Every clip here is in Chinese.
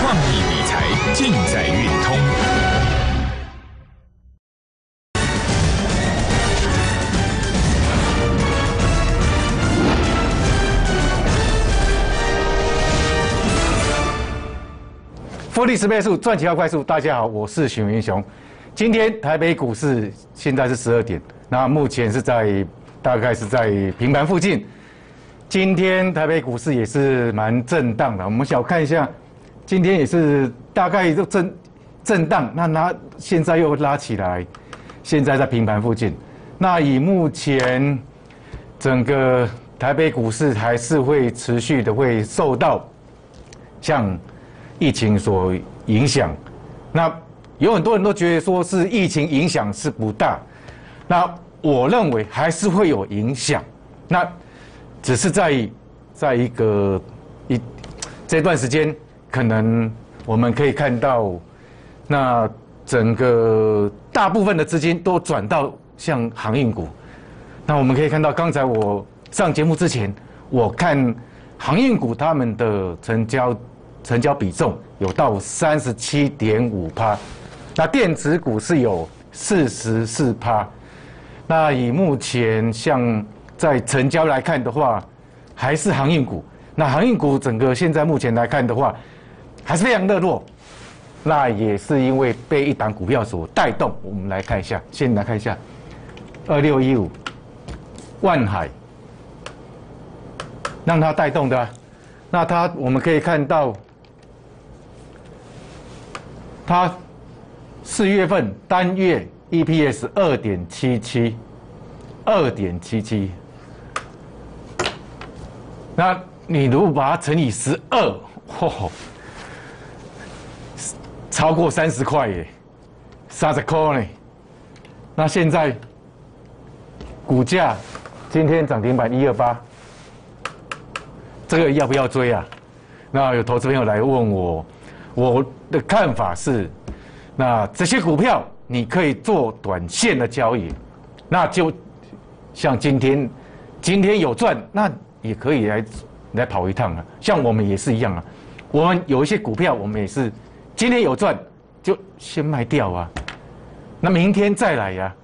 创意理财尽在运通。复利十倍数，赚钱要快速。大家好，我是许明雄。今天台北股市现在是十二点，那目前是在大概是在平盘附近。今天台北股市也是蛮震荡的，我们小看一下，今天也是大概就震震荡，那拉现在又拉起来，现在在平盘附近。那以目前整个台北股市还是会持续的会受到像疫情所影响，那有很多人都觉得说是疫情影响是不大，那我认为还是会有影响，那只是在在一个一这段时间，可能我们可以看到，那整个大部分的资金都转到像航运股，那我们可以看到，刚才我上节目之前，我看航运股他们的成交。成交比重有到三十七点五趴，那电子股是有四十四趴。那以目前像在成交来看的话，还是航运股。那航运股整个现在目前来看的话，还是非常热络。那也是因为被一档股票所带动。我们来看一下，先来看一下二六一五万海，让它带动的。那它我们可以看到。它四月份单月 EPS 二点七七，二点七七。那你如果把它乘以十二，嚯，超过三十块耶，三十块呢。那现在股价今天涨停板一二八，这个要不要追啊？那有投资朋友来问我。我的看法是，那这些股票你可以做短线的交易，那就像今天，今天有赚，那也可以来来跑一趟啊。像我们也是一样啊，我们有一些股票，我们也是今天有赚就先卖掉啊，那明天再来呀。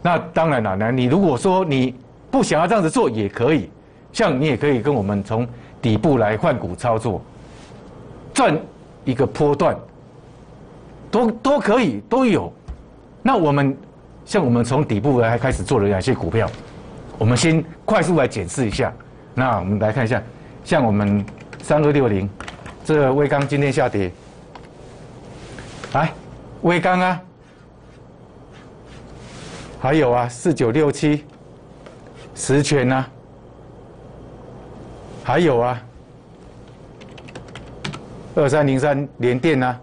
那当然了，那你如果说你不想要这样子做也可以，像你也可以跟我们从底部来换股操作，赚。一个波段，都都可以都有。那我们像我们从底部来开始做了哪些股票？我们先快速来检视一下。那我们来看一下，像我们三二六零，这个微钢今天下跌，来微钢啊，还有啊四九六七，十全啊，还有啊。二三零三联电呐，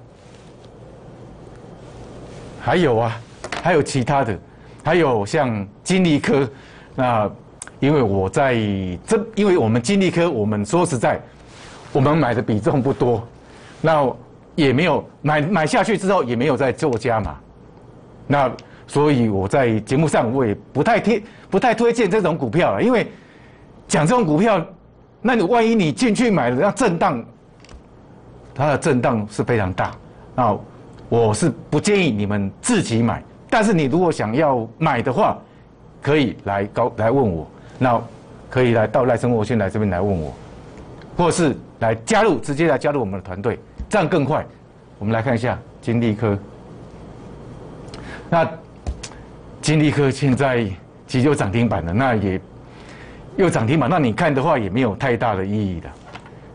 还有啊，还有其他的，还有像金利科，那因为我在这，因为我们金利科，我们说实在，我们买的比重不多，那也没有买买下去之后也没有再做加嘛，那所以我在节目上我也不太推不太推荐这种股票了，因为讲这种股票，那你万一你进去买了要震荡。它的震荡是非常大，那我是不建议你们自己买，但是你如果想要买的话，可以来高来问我，那可以来到赖生活线来这边来问我，或是来加入直接来加入我们的团队，这样更快。我们来看一下金利科，那金利科现在其实有涨停板了，那也又涨停板，那你看的话也没有太大的意义的。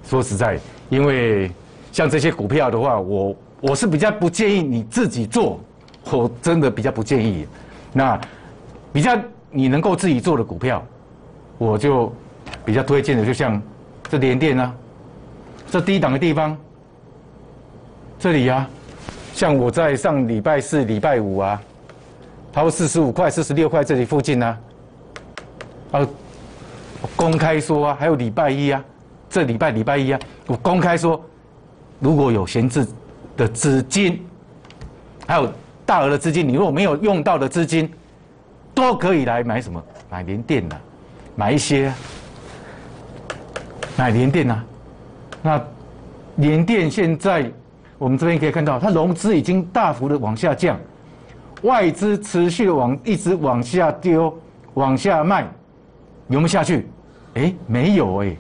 说实在，因为。像这些股票的话，我我是比较不建议你自己做，我真的比较不建议。那比较你能够自己做的股票，我就比较推荐的，就像这联电啊，这低档的地方，这里啊，像我在上礼拜四、礼拜五啊，它会四十五块、四十六块这里附近啊，啊，公开说啊，还有礼拜一啊，这礼拜礼拜一啊，我公开说。如果有闲置的资金，还有大额的资金，你如果没有用到的资金，都可以来买什么？买联电的，买一些，买联电啊。那联电现在我们这边可以看到，它融资已经大幅的往下降，外资持续的往一直往下丢，往下卖，有没有下去？哎，没有哎，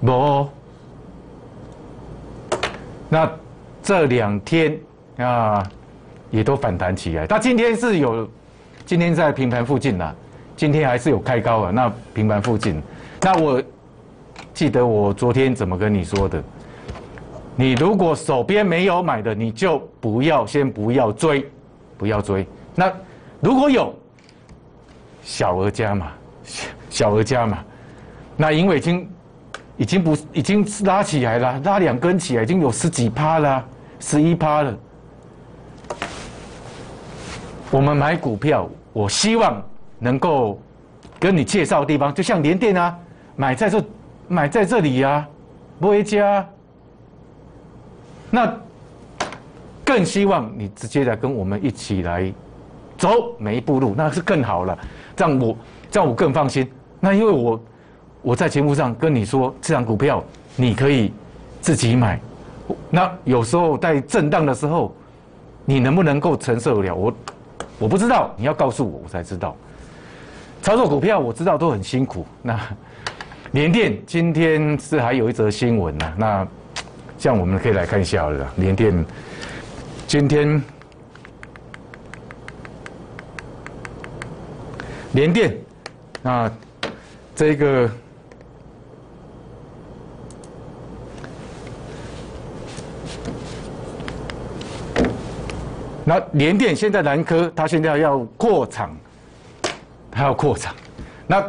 没。那这两天啊，也都反弹起来。它今天是有，今天在平盘附近呐，今天还是有开高啊。那平盘附近，那我记得我昨天怎么跟你说的？你如果手边没有买的，你就不要先不要追，不要追。那如果有小额加嘛，小额加嘛，那因为已经。已经不已经拉起来了，拉两根起来已经有十几趴了，十一趴了。我们买股票，我希望能够跟你介绍地方，就像联电啊，买在这，买在这里呀，不会加。那更希望你直接来跟我们一起来走每一步路，那是更好了，让我让我更放心。那因为我。我在节目上跟你说，这张股票你可以自己买。那有时候在震荡的时候，你能不能够承受得了？我我不知道，你要告诉我，我才知道。操作股票我知道都很辛苦。那联电今天是还有一则新闻呢。那这样我们可以来看一下了。联电今天联电啊，这个。那联电现在南科，它现在要扩厂，它要扩厂。那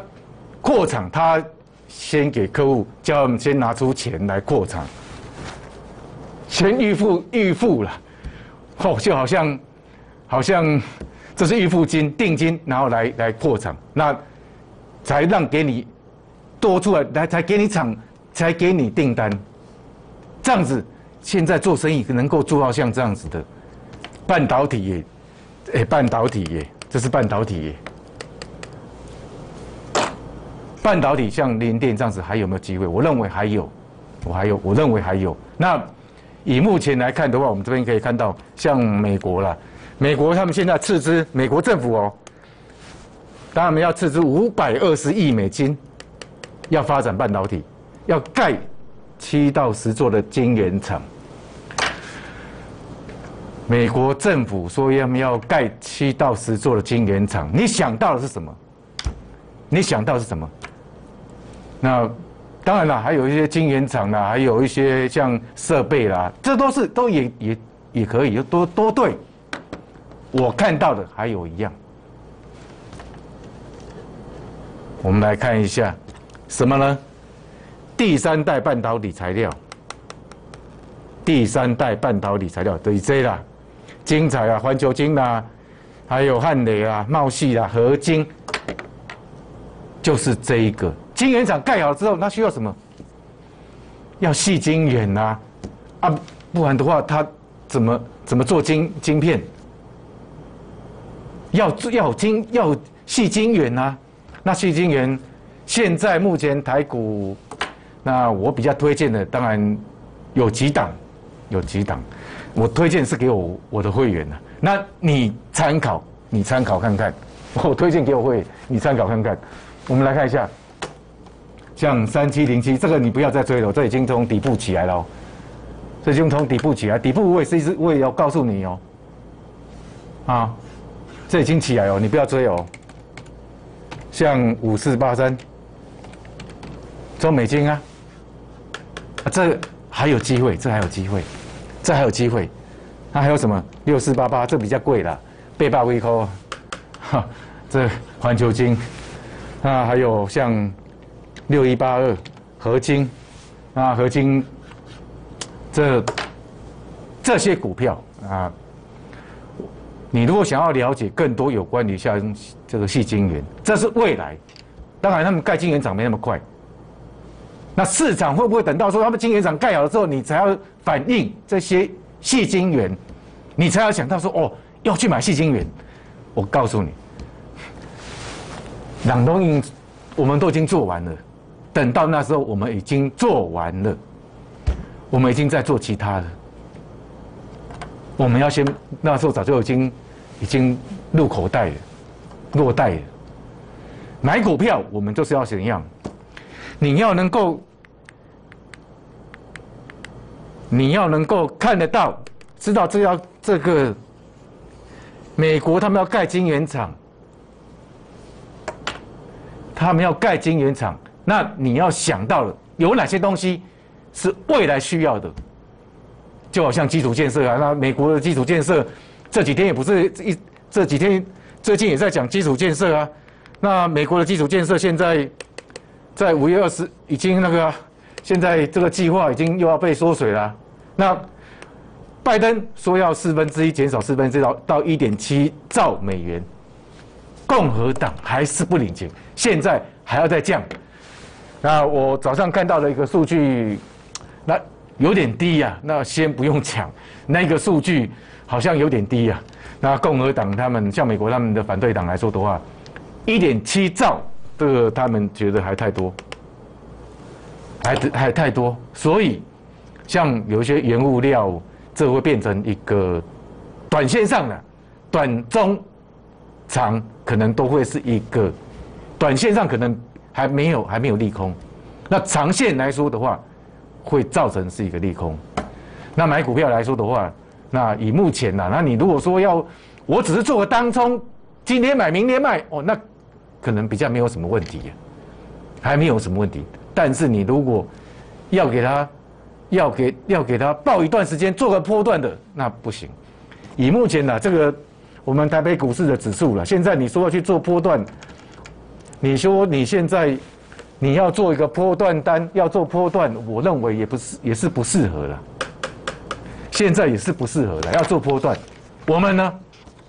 扩厂，它先给客户叫他们先拿出钱来扩厂，先预付预付了，哦，就好像好像这是预付金定金，然后来来扩厂，那才让给你多出来，来才给你厂，才给你订单。这样子，现在做生意能够做到像这样子的。半导体业，哎，半导体业，这是半导体。半导体像联电这样子还有没有机会？我认为还有，我还有，我认为还有。那以目前来看的话，我们这边可以看到，像美国了，美国他们现在斥资，美国政府哦，当然们要斥资五百二十亿美金，要发展半导体，要盖七到十座的晶圆厂。美国政府说要要盖七到十座的晶圆厂，你想到的是什么？你想到是什么？那当然了，还有一些晶圆厂啦，还有一些像设备啦，这都是都也也也可以，都都对。我看到的还有一样，我们来看一下什么呢？第三代半导体材料，第三代半导体材料对这啦。精彩啊，环球金啦，还有汉雷啊，茂系啦，合金，就是这一个晶圆厂盖好之后，它需要什么？要细晶圆呐，啊，不然的话，它怎么怎么做晶晶片？要要晶要细晶圆呐，那细晶圆现在目前台股，那我比较推荐的，当然有几档，有几档。我推荐是给我我的会员的，那你参考，你参考看看。我推荐给我会员，你参考看看。我们来看一下，像三七零七这个你不要再追了，这已经从底部起来了，这已经从底部起来，底部我也是一直我也要告诉你哦，啊，这已经起来哦，你不要追哦。像五四八三，中美金啊，啊这还有机会，这还有机会。这还有机会，那还有什么六四八八？这比较贵了，背霸微科，哈，这环球金，那还有像六一八二合金，啊合金，这这些股票啊，你如果想要了解更多有关于像这个细晶圆，这是未来，当然他们盖晶圆厂没那么快。那市场会不会等到说他们晶圆厂盖好了之后，你才要反映这些细晶圆，你才要想到说哦要去买细晶圆？我告诉你，朗东印我们都已经做完了，等到那时候我们已经做完了，我们已经在做其他的。我们要先那时候早就已经已经入口袋了，落袋了。买股票，我们就是要怎样？你要能够，你要能够看得到，知道这要这个美国他们要盖晶圆厂，他们要盖晶圆厂，那你要想到了有哪些东西是未来需要的？就好像基础建设啊，那美国的基础建设这几天也不是一这几天最近也在讲基础建设啊。那美国的基础建设现在在五月二十已经那个，现在这个计划已经又要被缩水了。那拜登说要四分之一减少四分之一到到一点七兆美元，共和党还是不领情，现在还要再降。那我早上看到的一个数据，那。有点低呀，那先不用抢，那个数据好像有点低呀。那共和党他们像美国他们的反对党来说的话，一点七兆，这个他们觉得还太多，还还太多。所以像有一些原物料，这会变成一个短线上的，短中长可能都会是一个短线上可能还没有还没有利空，那长线来说的话。会造成是一个利空。那买股票来说的话，那以目前呐，那你如果说要，我只是做个当冲，今天买明天卖，哦，那可能比较没有什么问题，还没有什么问题。但是你如果要给他，要给要给他报一段时间做个波段的，那不行。以目前呢，这个我们台北股市的指数了，现在你说要去做波段，你说你现在。你要做一个波段单，要做波段，我认为也不是，也是不适合了。现在也是不适合的，要做波段，我们呢，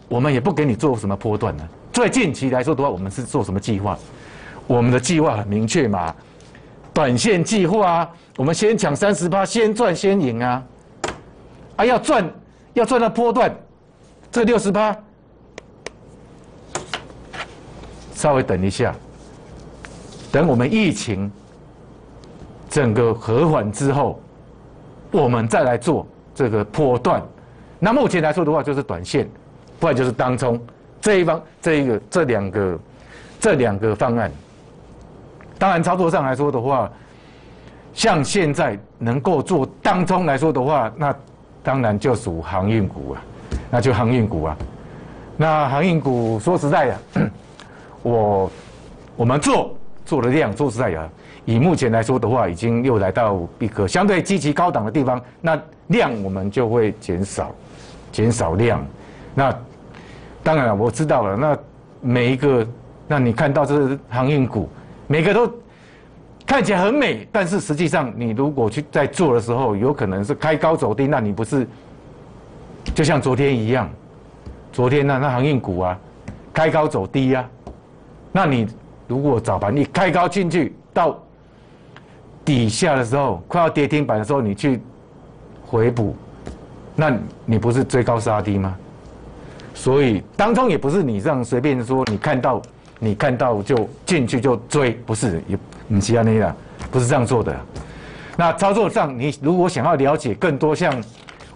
我们也不给你做什么波段呢。最近期来说的话，我们是做什么计划？我们的计划很明确嘛，短线计划啊，我们先抢三十八，先赚先赢啊。啊，要赚，要赚到波段，这六十八，稍微等一下。等我们疫情整个和缓之后，我们再来做这个波段。那目前来说的话，就是短线，不然就是当冲这一方这一个这两个这两个方案。当然，操作上来说的话，像现在能够做当冲来说的话，那当然就属航运股啊，那就航运股啊。那航运股说实在的，我我们做。做的量，说实在啊，以目前来说的话，已经又来到一个相对积极高档的地方。那量我们就会减少，减少量。那当然了，我知道了。那每一个，那你看到这是航运股，每个都看起来很美，但是实际上你如果去在做的时候，有可能是开高走低，那你不是就像昨天一样？昨天那那航运股啊，开高走低呀，那你。如果早盘你开高进去到底下的时候，快要跌停板的时候，你去回补，那你不是追高杀低吗？所以当中也不是你这样随便说，你看到你看到就进去就追，不是也你其他那啦，不是这样做的。那操作上，你如果想要了解更多，像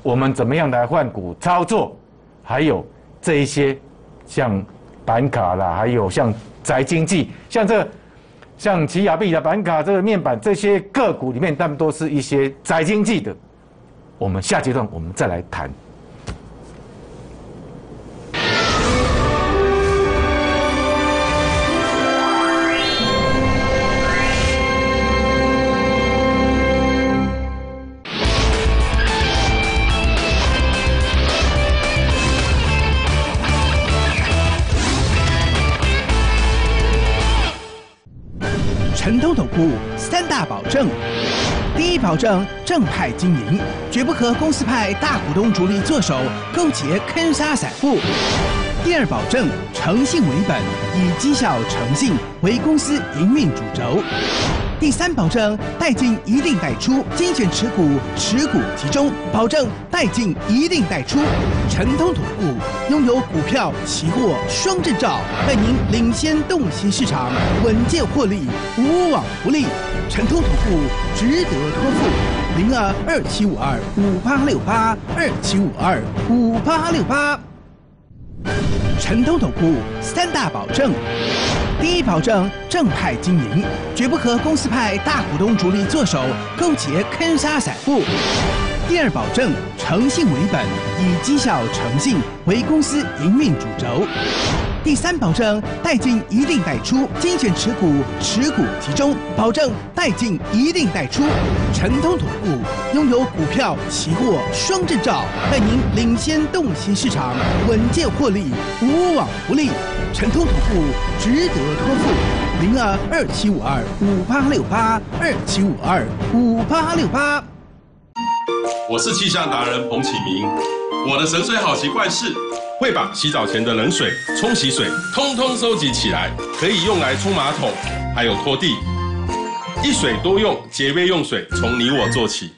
我们怎么样来换股操作，还有这一些像板卡啦，还有像。宅经济，像这，像奇亚币的板卡，这个面板这些个股里面，他们都是一些宅经济的。我们下阶段我们再来谈。证：第一，保证正派经营，绝不和公司派大股东主力做手，勾结坑杀散户；第二，保证诚信为本，以绩效诚信为公司营运主轴。第三，保证带进一定带出，精选持股，持股集中，保证带进一定带出。陈通土布拥有股票、期货双证照，带您领先洞悉市场，稳健获利，无往不利。陈通土布值得托付。零二二七五二五八六八二七五二五八六八。陈东总部三大保证：第一，保证正派经营，绝不和公司派大股东主力做手，勾结坑杀散户；第二，保证诚信为本，以绩效诚信为公司营运主轴；第三，保证带进一定带出，精选持股，持股集中，保证带进一定带出。陈通总部拥有股票、期货双证照，带您领先洞悉市场，稳健获利，无往不利。陈通总部值得托付。零二二七五二五八六八二七五二五八六八。我是气象达人彭启明，我的神水好习惯是会把洗澡前的冷水、冲洗水通通收集起来，可以用来冲马桶，还有拖地。一水多用，节约用水，从你我做起。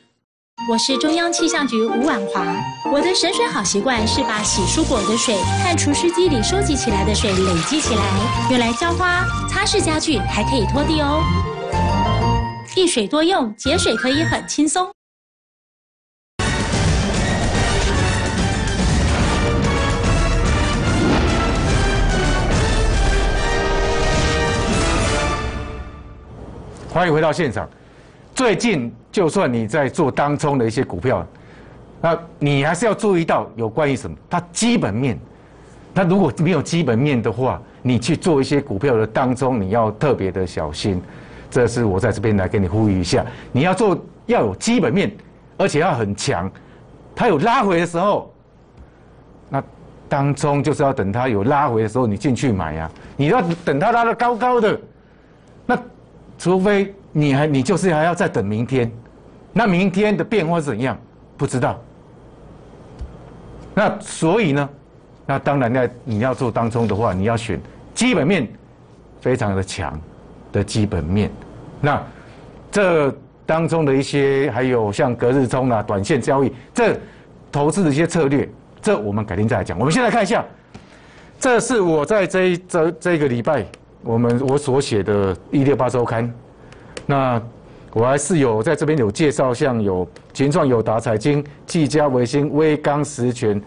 我是中央气象局吴婉华，我的省水好习惯是把洗蔬果的水和除湿机里收集起来的水累积起来，用来浇花、擦拭家具，还可以拖地哦。一水多用，节水可以很轻松。欢迎回到现场。最近，就算你在做当冲的一些股票，那你还是要注意到有关于什么？它基本面。它如果没有基本面的话，你去做一些股票的当中，你要特别的小心。这是我在这边来跟你呼吁一下，你要做要有基本面，而且要很强。它有拉回的时候，那当中就是要等它有拉回的时候，你进去买呀。你要等它拉的高高的，那。除非你还你就是还要再等明天，那明天的变化是怎样？不知道。那所以呢，那当然呢，你要做当中的话，你要选基本面非常的强的基本面。那这当中的一些还有像隔日冲啊、短线交易，这投资的一些策略，这我们改天再来讲。我们先来看一下，这是我在这这这个礼拜。我们我所写的《一六八周刊》，那我还是有在这边有介绍，像有群创、友达、财经、技嘉、维新、威刚、实权，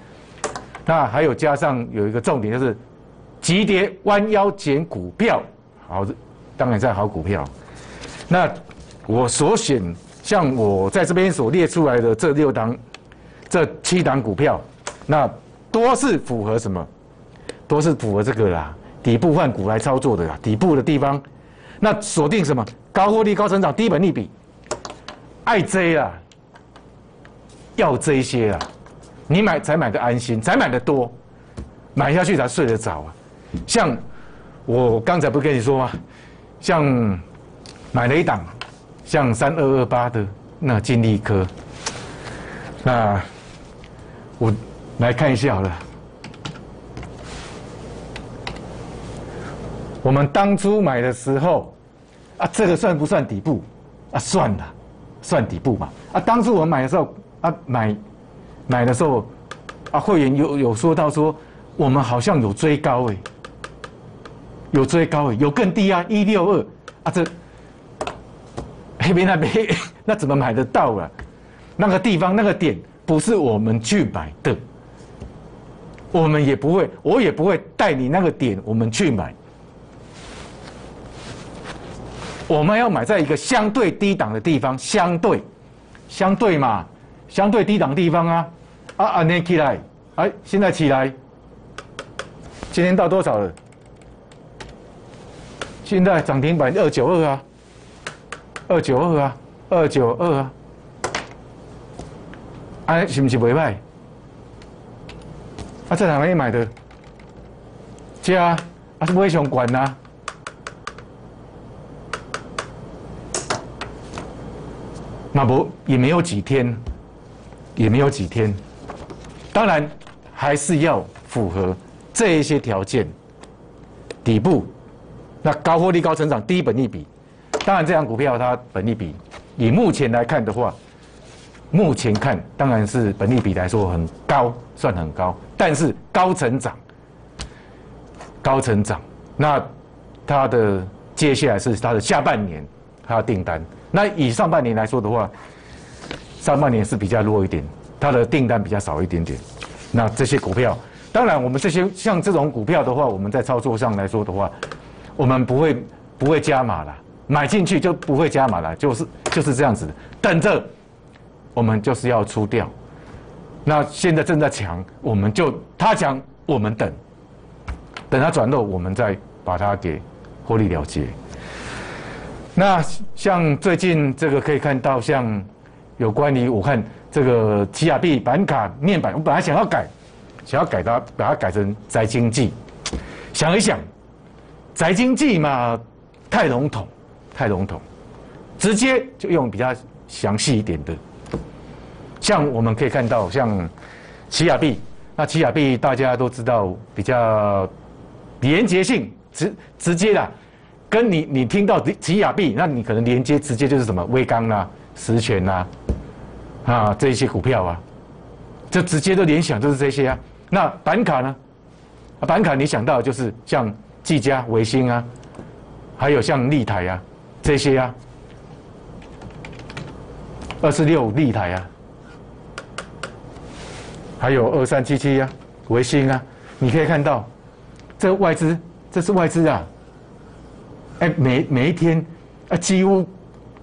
那还有加上有一个重点就是急跌弯腰捡股票，好，当然在好股票。那我所选，像我在这边所列出来的这六档、这七档股票，那多是符合什么？都是符合这个啦。底部换股来操作的啦，底部的地方，那锁定什么？高获利、高成长、低本利比，爱追啊，要这些啊，你买才买的安心，才买的多，买下去才睡得着啊。像我刚才不跟你说吗？像买了一档，像三二二八的那金利科，那我来看一下好了。我们当初买的时候，啊，这个算不算底部？啊，算了，算底部嘛。啊，当初我买的时候，啊，买买的时候，啊，会员有有说到说，我们好像有追高哎，有追高哎，有更低啊，一六二啊，这黑边那边 那怎么买得到啊？那个地方那个点不是我们去买的，我们也不会，我也不会带你那个点我们去买。我们要买在一个相对低档的地方，相对，相对嘛，相对低档地方啊，啊啊，那起来，哎，现在起来，今天到多少了？现在涨停板二九二啊，二九二啊，二九二啊，哎，是不是袂歹？啊，在哪里买的？这啊，是不会想管呐。那不也没有几天，也没有几天，当然还是要符合这一些条件。底部，那高获利、高成长、低本利比，当然这样股票它本利比，以目前来看的话，目前看当然是本利比来说很高，算很高，但是高成长，高成长，那它的接下来是它的下半年，它的订单。那以上半年来说的话，上半年是比较弱一点，它的订单比较少一点点。那这些股票，当然我们这些像这种股票的话，我们在操作上来说的话，我们不会不会加码了，买进去就不会加码了，就是 就是这样子的，等着我们就是要出掉。那现在正在强，我们就他强，我们等，等他转弱，我们再把它给获利了结。那像最近这个可以看到，像有关于武汉这个奇亚币板卡面板，我本来想要改，想要改它，把它改成宅经济。想一想，宅经济嘛，太笼统，太笼统，直接就用比较详细一点的。像我们可以看到，像奇亚币，那奇亚币大家都知道比较连接性直直接的，跟你你听到奇亚币，那你可能连接直接就是什么微钢啦、实权啦，啊这一些股票啊，就直接都联想就是这些啊。那板卡呢？板卡你想到就是像技嘉、维星啊，还有像立台啊这些啊，二四六立台啊。还有二三七七啊，维新啊，你可以看到，这外资，这是外资啊，哎，每每一天啊，几乎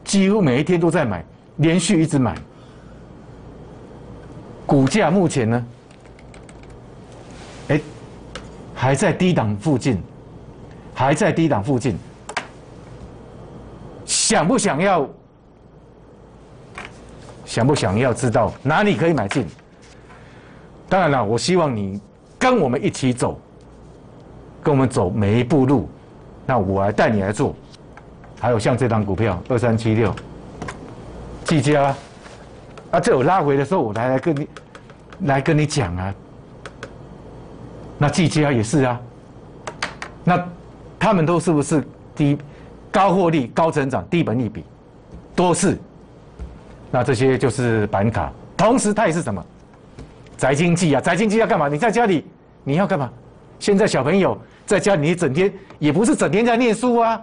几乎每一天都在买，连续一直买，股价目前呢，哎，还在低档附近，还在低档附近，想不想要？想不想要知道哪里可以买进？当然了，我希望你跟我们一起走，跟我们走每一步路，那我来带你来做。还有像这张股票二三七六，季佳，啊，这有拉回的时候，我来来跟你来跟你讲啊。那季佳也是啊，那他们都是不是低高获利、高成长、低本利比，多是？那这些就是板卡，同时它也是什么？宅经济啊，宅经济要干嘛？你在家里你要干嘛？现在小朋友在家里，你整天也不是整天在念书啊。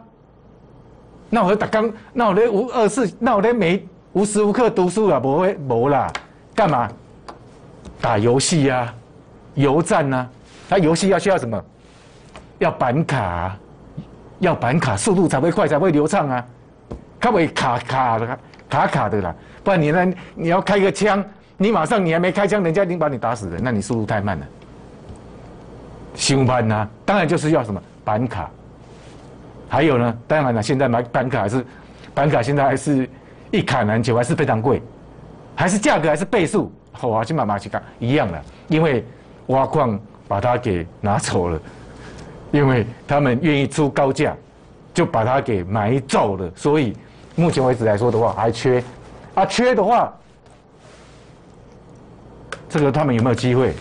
那我打刚，那我连无二四，那我连没无时无刻读书啊，不会没啦。干嘛？打游戏啊，游战啊。那游戏要需要什么？要板卡，要板卡，速度才会快，才会流畅啊。它会卡卡的，卡卡的啦。不然你呢？你要开个枪。你马上，你还没开枪，人家已经把你打死了，那你速度太慢了。新班呢，当然就是要什么板卡，还有呢，当然了，现在买板卡还是板卡，现在还是一卡难求，还是非常贵，还是价格还是倍数，好，去买马去卡一样的，因为挖矿把它给拿走了，因为他们愿意出高价，就把它给买走了，所以目前为止来说的话还缺，啊，缺的话。这个他们有没有机会？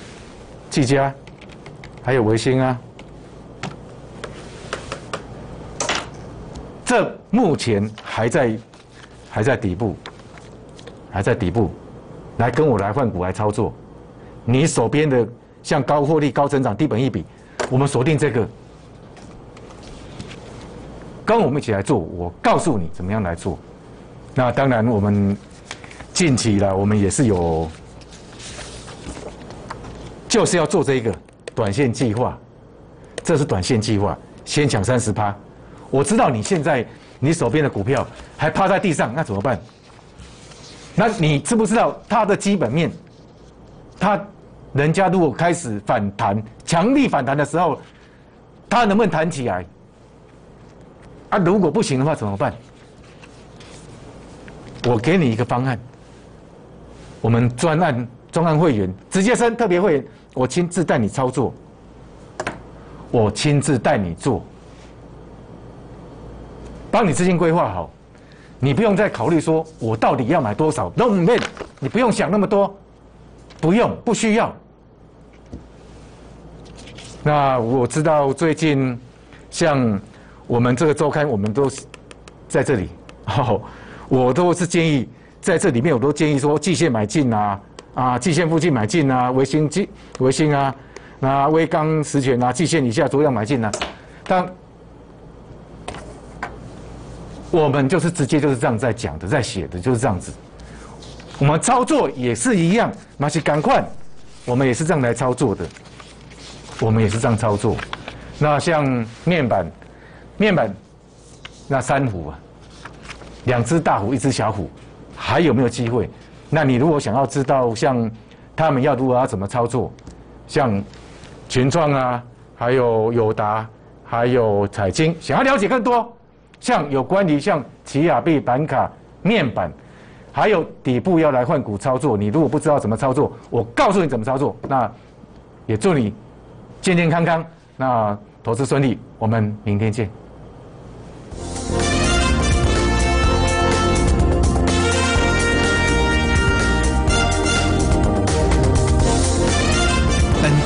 技嘉，还有维新啊，这目前还在还在底部，还在底部，来跟我来换股来操作。你手边的像高获利、高增长、低本一比，我们锁定这个，跟我们一起来做。我告诉你怎么样来做。那当然，我们近期了，我们也是有。就是要做这个短线计划，这是短线计划，先抢三十趴。我知道你现在你手边的股票还趴在地上，那怎么办？那你知不知道它的基本面？它人家如果开始反弹，强力反弹的时候，它能不能弹起来？啊，如果不行的话怎么办？我给你一个方案，我们专案专案会员直接升特别会员。我亲自带你操作，我亲自带你做，帮你资金规划好，你不用再考虑说我到底要买多少，no man，你不用想那么多，不用，不需要。那我知道最近像我们这个周刊，我们都在这里，我都是建议在这里面，我都建议说季线买进啊。啊，季线附近买进啊，维新季维新啊，那微钢实权啊，季线以下都要买进啊。但我们就是直接就是这样在讲的，在写的就是这样子。我们操作也是一样，马是赶快，我们也是这样来操作的，我们也是这样操作。那像面板，面板那三虎啊，两只大虎，一只小虎，还有没有机会？那你如果想要知道像他们要如何要怎么操作，像群创啊，还有友达，还有彩晶，想要了解更多，像有关于像奇亚币板卡面板，还有底部要来换股操作，你如果不知道怎么操作，我告诉你怎么操作。那也祝你健健康康，那投资顺利。我们明天见。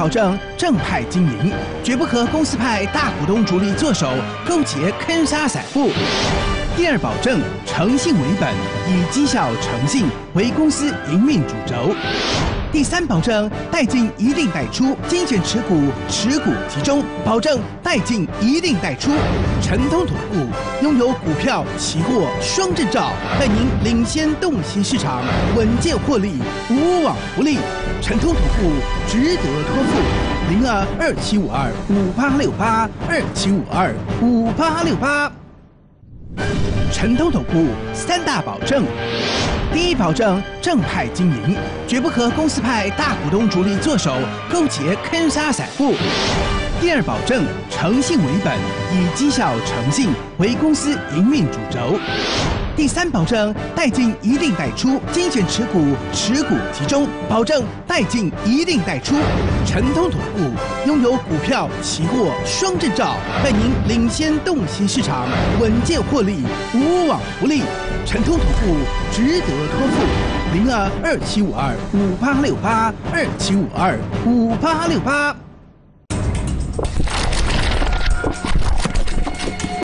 保证正派经营，绝不和公司派大股东主力做手勾结坑杀散户；第二，保证诚信为本，以绩效诚信为公司营运主轴；第三，保证带进一定带出，精选持股，持股集中，保证带进一定带出。陈通总部拥有股票、期货双证照，带您领先洞悉市场，稳健获利，无往不利。陈通总部值得托付。零二二七五二五八六八二七五二五八六八。陈通总部三大保证：第一，保证正派经营，绝不和公司派大股东主力做手勾结坑杀散户；第二，保证诚信为本，以绩效诚信为公司营运主轴；第三，保证带进一定带出，精选持股，持股集中，保证带进一定带出。陈通总部拥有股票、期货双证照，带您领先洞悉市场，稳健获利，无往不利。陈通总部值得托付。零二二七五二五八六八二七五二五八六八。